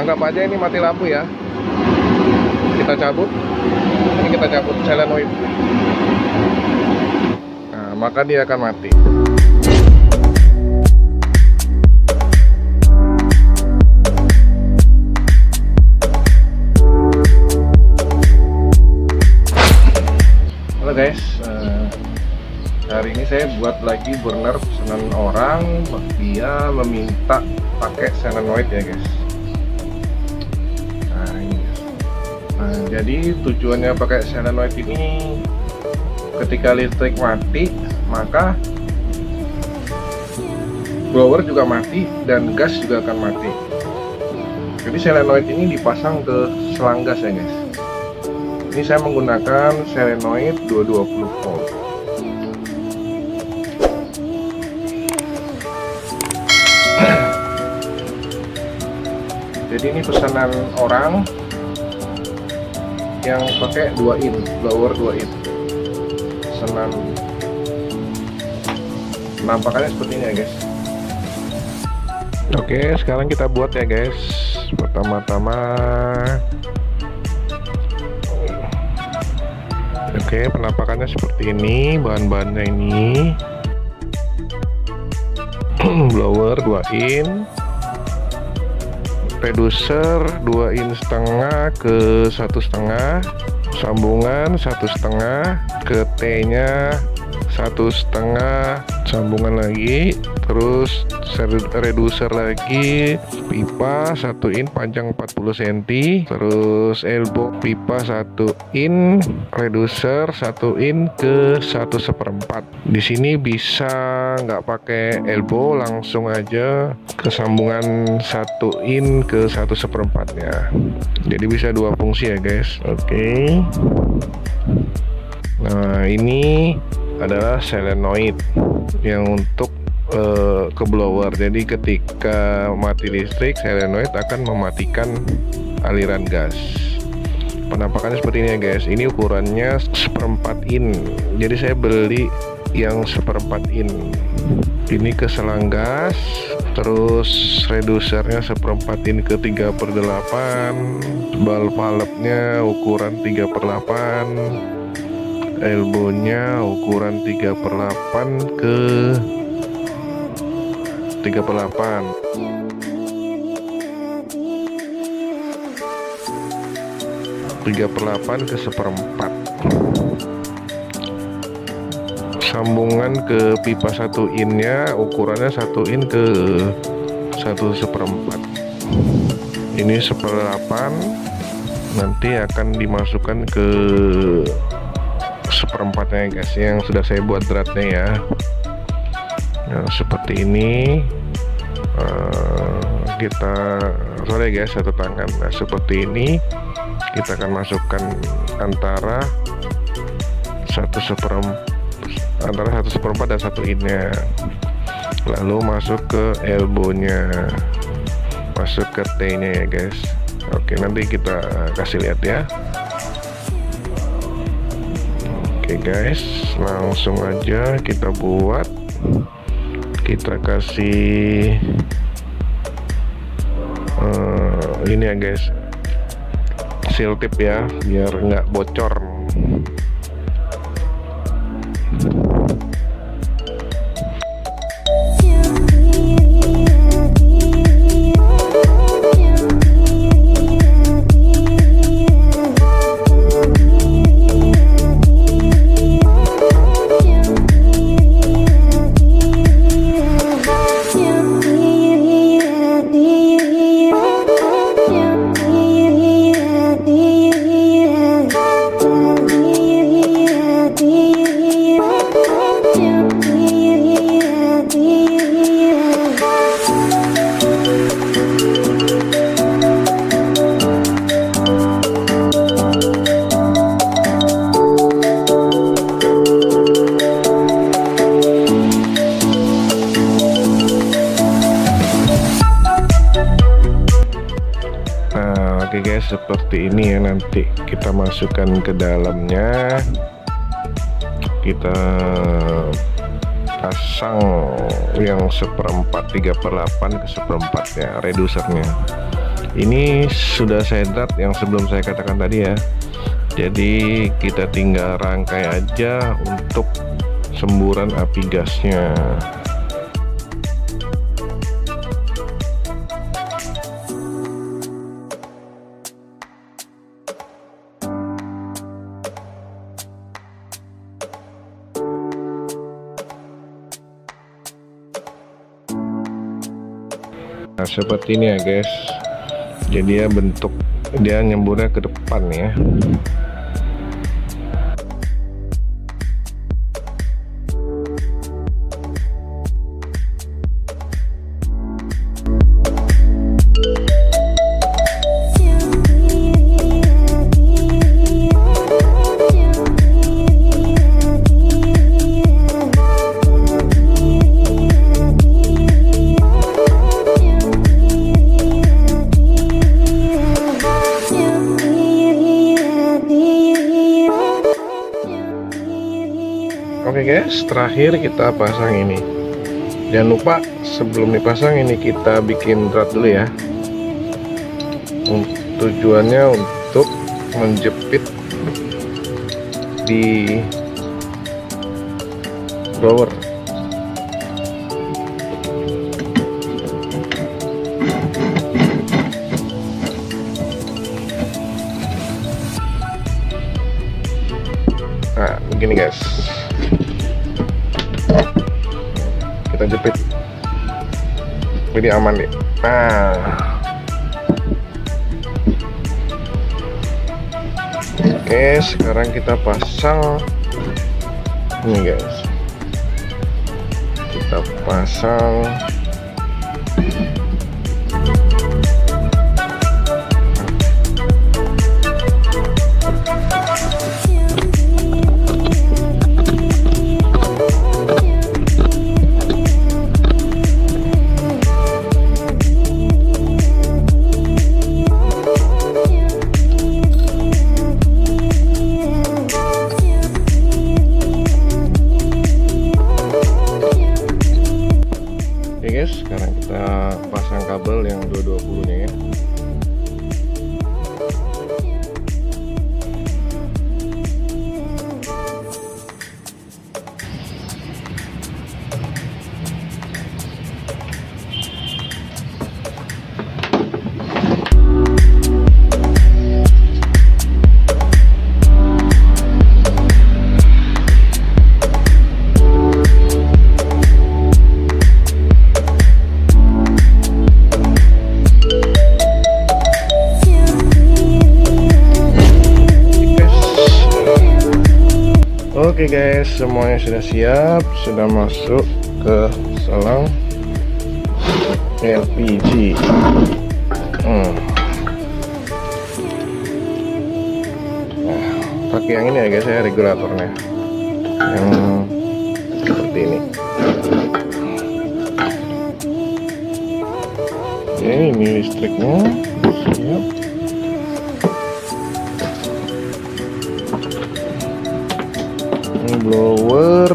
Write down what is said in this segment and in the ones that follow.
anggap aja ini mati lampu ya. Kita cabut. Ini kita cabut solenoid nah maka dia akan mati. Halo guys uh, hari ini saya buat lagi burner pesanan orang. Dia meminta pakai solenoid ya guys jadi tujuannya pakai solenoid ini ketika listrik mati maka blower juga mati dan gas juga akan mati. Jadi solenoid ini dipasang ke selang gas ya guys. Ini saya menggunakan solenoid 220 volt. Jadi ini pesanan orang yang pakai 2 in blower 2 in. Pesanan penampakannya seperti ini ya guys. Oke sekarang kita buat ya guys. Pertama-tama. Oke penampakannya seperti ini bahan-bahannya ini. Blower 2 in reducer 2 in setengah ke satu setengah. Sambungan satu setengah ke T nya satu setengah sambungan lagi terus reducer lagi pipa 1 in panjang 40 cm terus elbow pipa 1 in reducer 1 in ke 1 seperempat. Di sini bisa nggak pakai elbow langsung aja ke sambungan 1 in ke 1 seperempatnya. Jadi bisa dua fungsi ya guys. Oke. Okay. nah ini adalah solenoid yang untuk uh, ke blower. Jadi ketika mati listrik solenoid akan mematikan aliran gas. Penampakannya seperti ini ya guys. Ini ukurannya seperempat in. Jadi saya beli yang seperempat in. Ini ke selang gas terus redusernya seperempat in ke 3 per 8 bal valve-nya ukuran 3 per 8 elbownya ukuran 3 per 8 ke 3 per 8 3 per 8 ke seperempat. Sambungan ke pipa satu innya ukurannya satu in ke satu seperempat. Ini seperdelapan nanti akan dimasukkan ke seperempatnya guys yang sudah saya buat dratnya ya. Nah, seperti ini. Uh, kita sorry guys satu tangan nah seperti ini. Kita akan masukkan antara satu seperempat antara satu seperempat dan satu innya. Lalu masuk ke elbownya. Masuk ke T nya ya guys. Oke nanti kita kasih lihat ya oke guys langsung aja kita buat. Kita kasih uh, ini ya guys. Seal tip ya biar nggak bocor seperti ini ya nanti kita masukkan ke dalamnya. Kita pasang yang seperempat 3 per 8 ke seperempatnya redusernya. Ini sudah saya drat yang sebelum saya katakan tadi ya. Jadi kita tinggal rangkai aja untuk semburan api gasnya Nah, seperti ini ya guys. Jadi ya bentuk dia nyemburnya ke depan ya. Guys, terakhir kita pasang ini. Jangan lupa sebelum dipasang ini kita bikin drat dulu ya. Tujuannya untuk menjepit di blower. Nah, begini guys. Kita jepit. Jadi aman nih. Nah. Oke, sekarang kita pasang ini guys. Kita pasang kita pasang kabel yang 220 nya ya. Oke guys, semuanya sudah siap, sudah masuk ke selang LPG. Hmm. Nah, pakai yang ini ya guys ya regulatornya, yang seperti ini. Oke, ini listriknya siap. Blower.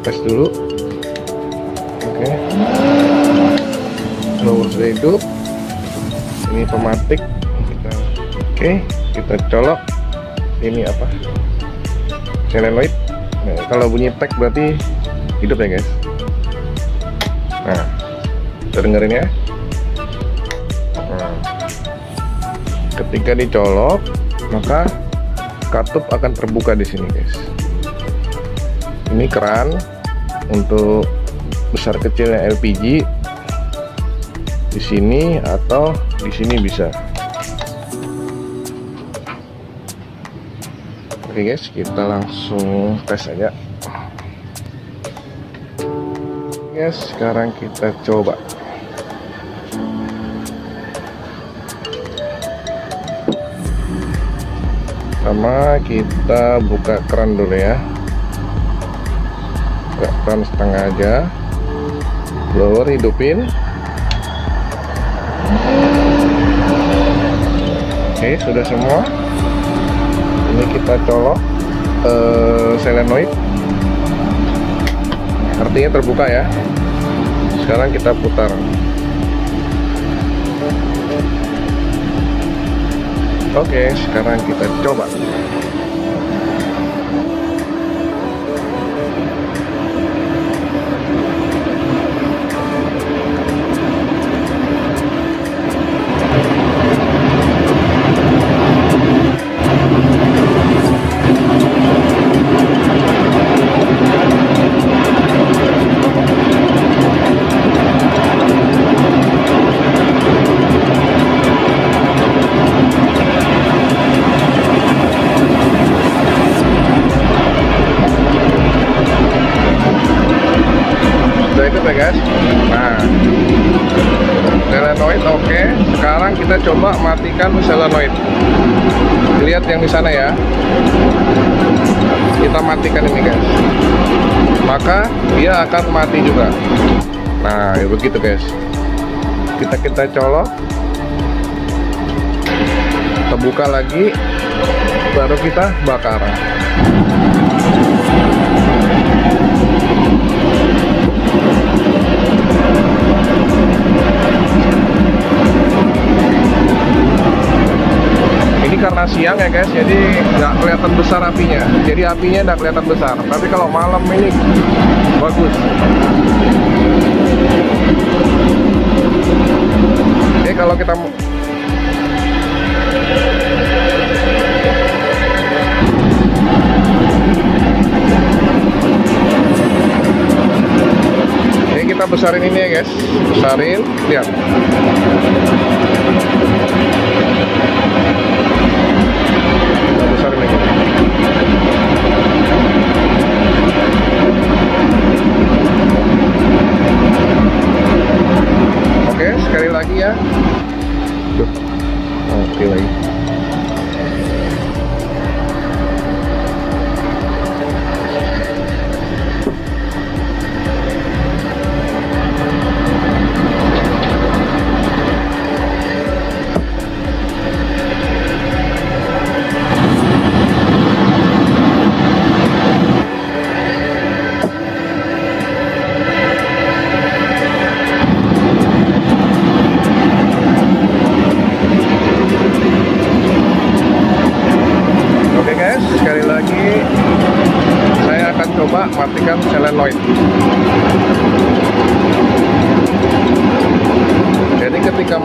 Tes dulu. Oke. Blower sudah hidup. Ini pematik. Oke kita colok. Ini apa? Solenoid nah, kalau bunyi tek berarti hidup ya guys? Nah kita dengerin ya. Nah, ketika dicolok maka katup akan terbuka di sini guys. Ini keran untuk besar kecilnya LPG di sini atau di sini bisa. Oke guys kita langsung tes aja. Guys sekarang kita coba pertama kita buka keran dulu ya. Buka keran setengah aja. Blower hidupin. Oke sudah semua. Ini kita colok eh, solenoid artinya terbuka ya. Sekarang kita putar oke sekarang kita coba yang di sana ya. Kita matikan ini guys. Maka dia akan mati juga. Nah ya begitu guys. Kita kita colok. Kita buka lagi baru kita bakar karena siang ya guys. Jadi nggak kelihatan besar apinya. Jadi apinya nggak kelihatan besar. Tapi kalau malam ini bagus. Oke kalau kita Ini kita besarin ini ya guys. Besarin lihat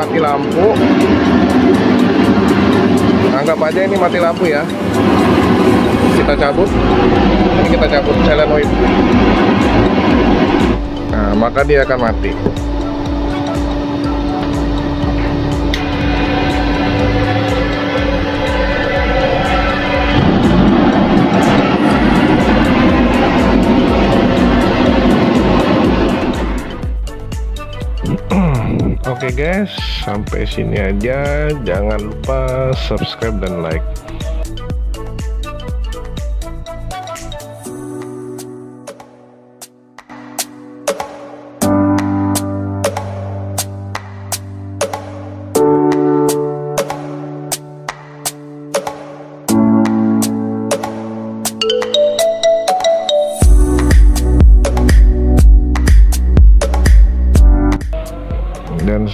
mati lampu. Anggap aja ini mati lampu ya. Kita cabut. Ini kita cabut solenoid nah maka dia akan mati guys, sampai sini aja. Jangan lupa subscribe dan like.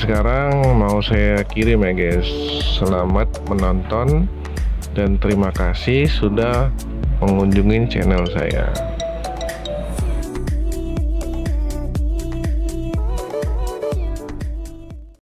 Sekarang mau saya kirim ya guys. Selamat menonton dan terima kasih sudah mengunjungi channel saya